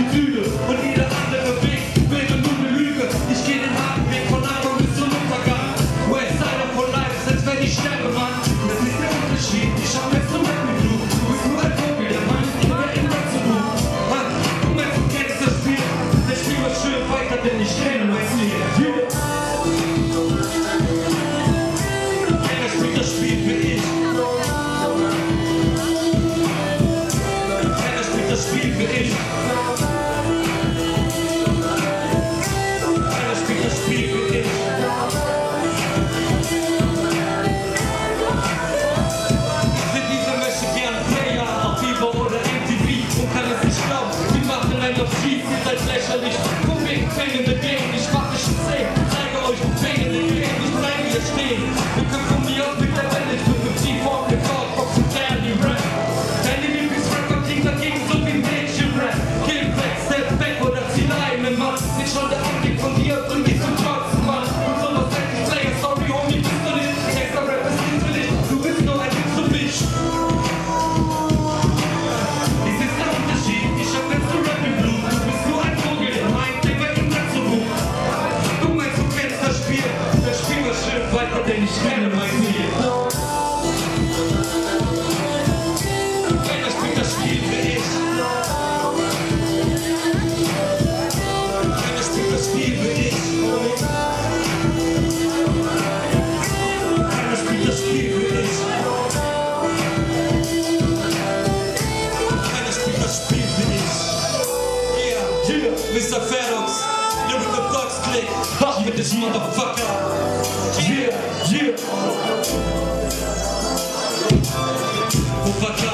attitude. denn ich kenne mein Ziel. Wenn das Glück das Spiel für ist. Wenn das Glück das Spiel für ist. Wenn das Glück das Spiel für ist. Wenn das Glück das Spiel für ist. Mr. Ferox, you with the Fox Click. Ach, mit this Motherfucker. Chłopaki